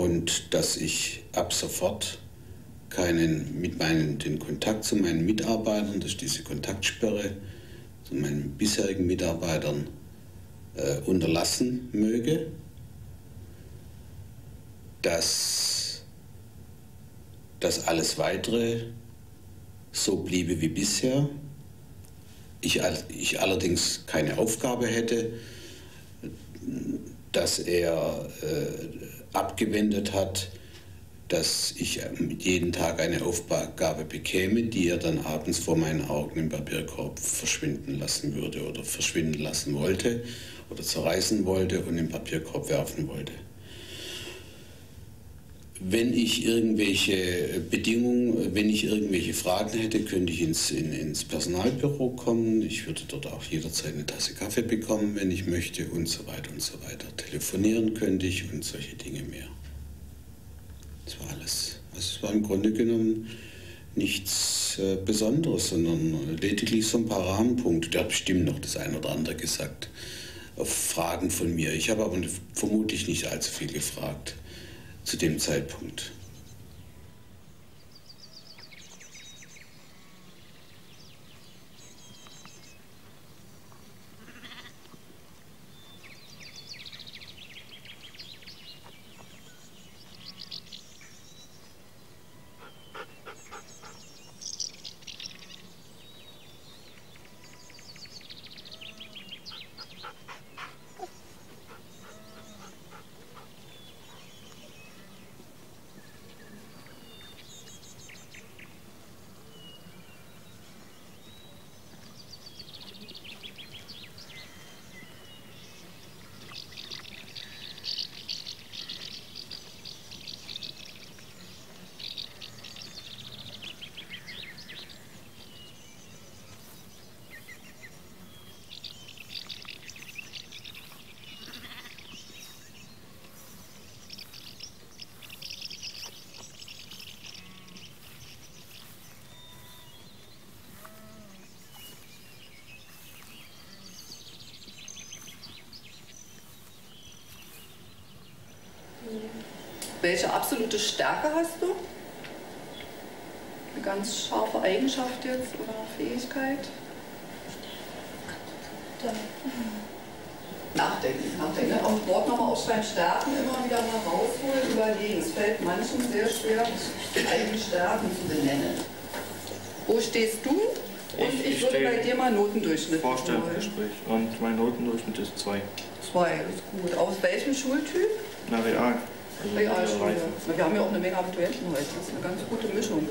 und dass ich ab sofort keinen mit meinen, den Kontakt zu meinen Mitarbeitern, das ist diese Kontaktsperre, zu meinen bisherigen Mitarbeitern äh, unterlassen möge, dass das alles weitere so bliebe wie bisher. Ich, ich allerdings keine Aufgabe hätte, dass er äh, abgewendet hat, dass ich jeden Tag eine Aufgabe bekäme, die er dann abends vor meinen Augen im Papierkorb verschwinden lassen würde oder verschwinden lassen wollte oder zerreißen wollte und im Papierkorb werfen wollte. Wenn ich irgendwelche Bedingungen, wenn ich irgendwelche Fragen hätte, könnte ich ins, in, ins Personalbüro kommen. Ich würde dort auch jederzeit eine Tasse Kaffee bekommen, wenn ich möchte und so weiter und so weiter. Telefonieren könnte ich und solche Dinge mehr. Das war alles. Es war im Grunde genommen nichts äh, Besonderes, sondern lediglich so ein paar Rahmenpunkte. Der hat bestimmt noch das eine oder andere gesagt auf Fragen von mir. Ich habe aber vermutlich nicht allzu viel gefragt zu dem Zeitpunkt. Welche absolute Stärke hast du? Eine ganz scharfe Eigenschaft jetzt oder Fähigkeit? Nachdenken, nachdenken. Auch Wort nochmal aufschreiben, Stärken immer wieder mal rausholen, überlegen. Es fällt manchen sehr schwer, eigene Stärken zu benennen. Wo stehst du? Und ich, ich, ich würde bei dir mal Notendurchschnitt Vorstellungsgespräch. Und mein Notendurchschnitt ist 2. 2, ist gut. Aus welchem Schultyp? Na, real. Realschule. Wir haben ja auch eine Menge Abiturienten heute. Das ist eine ganz gute Mischung.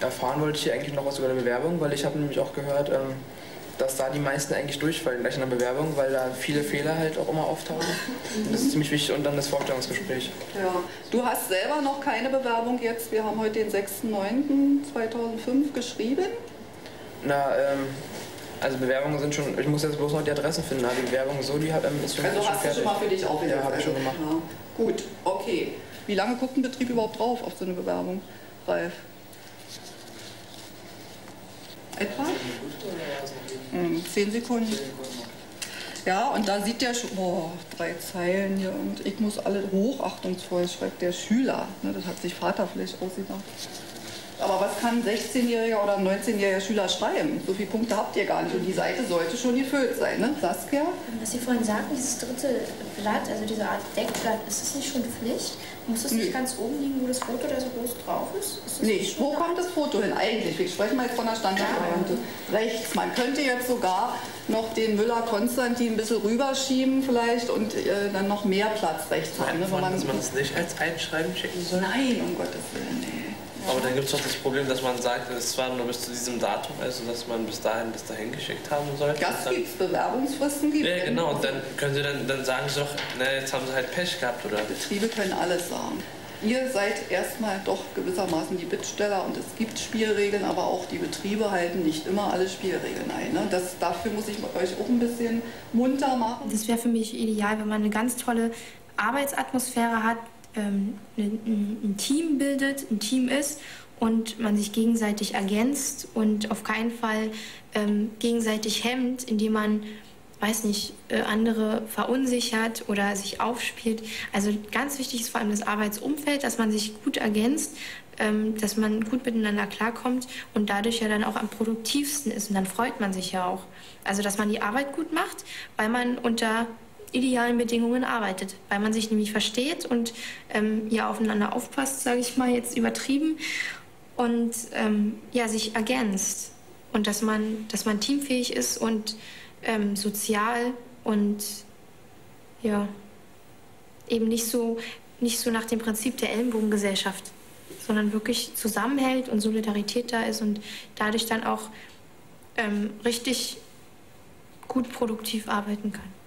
Erfahren wollte ich hier eigentlich noch was über die Bewerbung, weil ich habe nämlich auch gehört, ähm, dass da die meisten eigentlich durchfallen gleich in der Bewerbung, weil da viele Fehler halt auch immer auftauchen. Und das ist ziemlich wichtig und dann das Vorstellungsgespräch. Ja. Du hast selber noch keine Bewerbung jetzt. Wir haben heute den 6.9.2005 geschrieben. Na, ähm, also Bewerbungen sind schon, ich muss jetzt bloß noch die Adressen finden, aber die Bewerbung so, die hat, ähm, ist für mich also schon hast fertig. du schon mal für dich auch Ja, habe ich schon gemacht. Ja. Gut, okay. Wie lange guckt ein Betrieb überhaupt drauf auf so eine Bewerbung, Ralf? Etwa? Hm, zehn Sekunden. Ja, und da sieht der, boah, drei Zeilen hier und ich muss alle hochachtungsvoll, schreibt der Schüler. Ne, das hat sich Vater vielleicht ausgedacht. Aber was kann ein 16-jähriger oder ein 19-jähriger Schüler schreiben? So viele Punkte habt ihr gar nicht. Und die Seite sollte schon gefüllt sein, ne? Saskia? Was Sie vorhin sagten, dieses dritte Blatt, also diese Art Deckblatt, ist das nicht schon Pflicht? Muss das nicht nee. ganz oben liegen, wo das Foto da so groß drauf ist? ist nee, wo kommt das Foto hin eigentlich? Wir sprechen mal jetzt von der Standardvariante. Ja. Rechts. Man könnte jetzt sogar noch den Müller-Konstantin ein bisschen rüberschieben vielleicht und äh, dann noch mehr Platz rechts haben. Ne, man, dass man das nicht als Einschreiben schicken soll? Nein, um Gottes Willen, nee. Aber dann gibt es doch das Problem, dass man sagt, es war nur bis zu diesem Datum, also dass man bis dahin das dahin geschickt haben sollte. Das gibt es, Bewerbungsfristen gibt es. Ja, genau, und dann können sie dann, dann sagen sie doch, na, jetzt haben sie halt Pech gehabt, oder? Betriebe können alles sagen. Ihr seid erstmal doch gewissermaßen die Bittsteller und es gibt Spielregeln, aber auch die Betriebe halten nicht immer alle Spielregeln ein. Ne? Das, dafür muss ich euch auch ein bisschen munter machen. Das wäre für mich ideal, wenn man eine ganz tolle Arbeitsatmosphäre hat, ähm, ein, ein Team bildet, ein Team ist und man sich gegenseitig ergänzt und auf keinen Fall ähm, gegenseitig hemmt, indem man weiß nicht, äh, andere verunsichert oder sich aufspielt. Also ganz wichtig ist vor allem das Arbeitsumfeld, dass man sich gut ergänzt, ähm, dass man gut miteinander klarkommt und dadurch ja dann auch am produktivsten ist. Und dann freut man sich ja auch. Also dass man die Arbeit gut macht, weil man unter idealen Bedingungen arbeitet, weil man sich nämlich versteht und ähm, ja aufeinander aufpasst, sage ich mal jetzt übertrieben und ähm, ja sich ergänzt und dass man, dass man teamfähig ist und ähm, sozial und ja, eben nicht so, nicht so nach dem Prinzip der Ellenbogengesellschaft, sondern wirklich zusammenhält und Solidarität da ist und dadurch dann auch ähm, richtig gut produktiv arbeiten kann.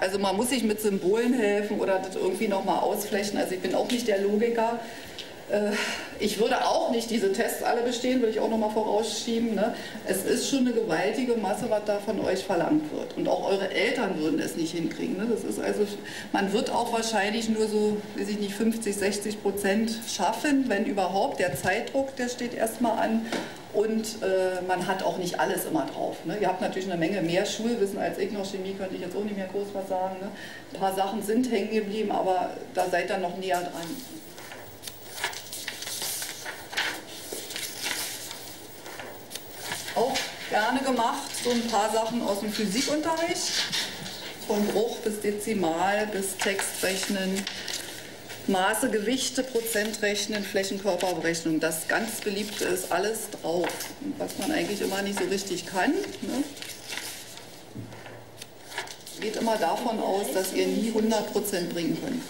Also man muss sich mit Symbolen helfen oder das irgendwie nochmal ausflächen. Also ich bin auch nicht der Logiker. Äh, ich würde auch nicht diese Tests alle bestehen, würde ich auch nochmal vorausschieben. Ne? Es ist schon eine gewaltige Masse, was da von euch verlangt wird. Und auch eure Eltern würden es nicht hinkriegen. Ne? Das ist also, man wird auch wahrscheinlich nur so, weiß ich nicht, 50, 60 Prozent schaffen, wenn überhaupt. Der Zeitdruck, der steht erstmal an. Und äh, man hat auch nicht alles immer drauf. Ne? Ihr habt natürlich eine Menge mehr Schulwissen als ich noch. Chemie könnte ich jetzt auch nicht mehr groß was sagen. Ne? Ein paar Sachen sind hängen geblieben, aber da seid ihr noch näher dran. auch gerne gemacht, so ein paar Sachen aus dem Physikunterricht, von Bruch bis Dezimal bis Textrechnen, Maße, Gewichte, Prozentrechnen, Flächenkörperberechnung. Das ganz beliebte ist alles drauf, was man eigentlich immer nicht so richtig kann. Ne? Geht immer davon aus, dass ihr nie 100% bringen könnt.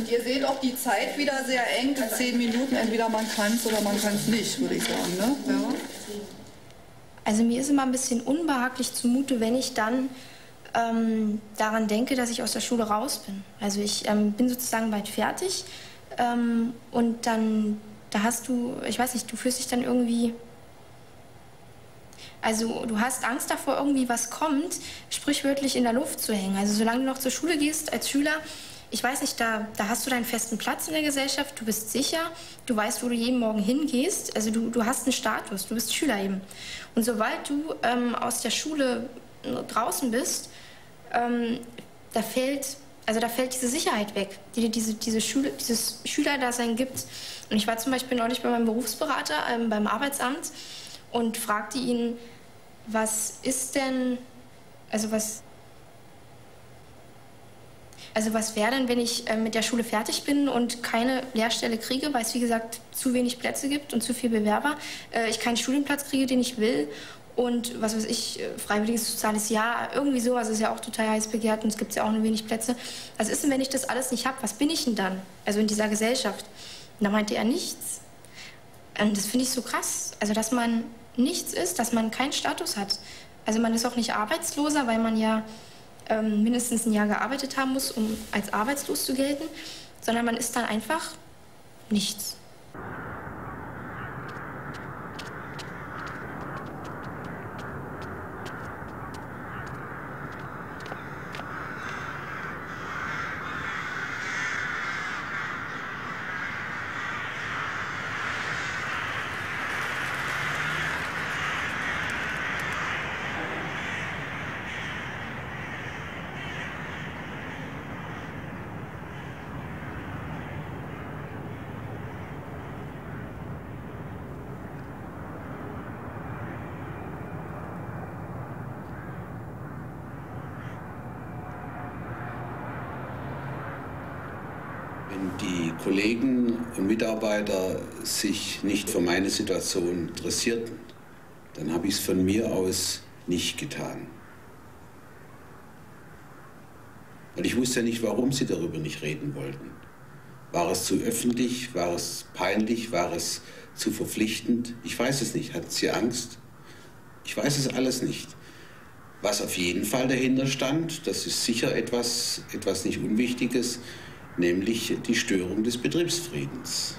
Und ihr seht auch die Zeit wieder sehr eng, zehn Minuten, entweder man kann es oder man kann es nicht, würde ich sagen. Ne? Ja. Also mir ist immer ein bisschen unbehaglich zumute, wenn ich dann ähm, daran denke, dass ich aus der Schule raus bin. Also ich ähm, bin sozusagen bald fertig ähm, und dann, da hast du, ich weiß nicht, du fühlst dich dann irgendwie also du hast Angst davor, irgendwie was kommt, sprichwörtlich in der Luft zu hängen. Also solange du noch zur Schule gehst als Schüler, ich weiß nicht, da, da hast du deinen festen Platz in der Gesellschaft, du bist sicher, du weißt, wo du jeden Morgen hingehst, also du, du hast einen Status, du bist Schüler eben. Und sobald du ähm, aus der Schule draußen bist, ähm, da fällt, also da fällt diese Sicherheit weg, die dir diese, diese Schule, dieses Schülerdasein gibt. Und ich war zum Beispiel neulich bei meinem Berufsberater ähm, beim Arbeitsamt und fragte ihn, was ist denn, also was, also was wäre denn, wenn ich äh, mit der Schule fertig bin und keine Lehrstelle kriege, weil es wie gesagt zu wenig Plätze gibt und zu viele Bewerber, äh, ich keinen Studienplatz kriege, den ich will und was weiß ich, äh, freiwilliges soziales Jahr, irgendwie sowas ist ja auch total heiß begehrt und es gibt ja auch nur wenig Plätze. Was ist denn, wenn ich das alles nicht habe? Was bin ich denn dann? Also in dieser Gesellschaft. Und da meinte er nichts. Und das finde ich so krass. Also dass man nichts ist, dass man keinen Status hat. Also man ist auch nicht Arbeitsloser, weil man ja ähm, mindestens ein Jahr gearbeitet haben muss, um als arbeitslos zu gelten, sondern man ist dann einfach nichts. Kollegen und Mitarbeiter sich nicht für meine Situation interessierten, dann habe ich es von mir aus nicht getan. Und ich wusste ja nicht, warum sie darüber nicht reden wollten. War es zu öffentlich? War es peinlich? War es zu verpflichtend? Ich weiß es nicht. Hatten sie Angst? Ich weiß es alles nicht. Was auf jeden Fall dahinter stand, das ist sicher etwas, etwas nicht Unwichtiges, nämlich die Störung des Betriebsfriedens.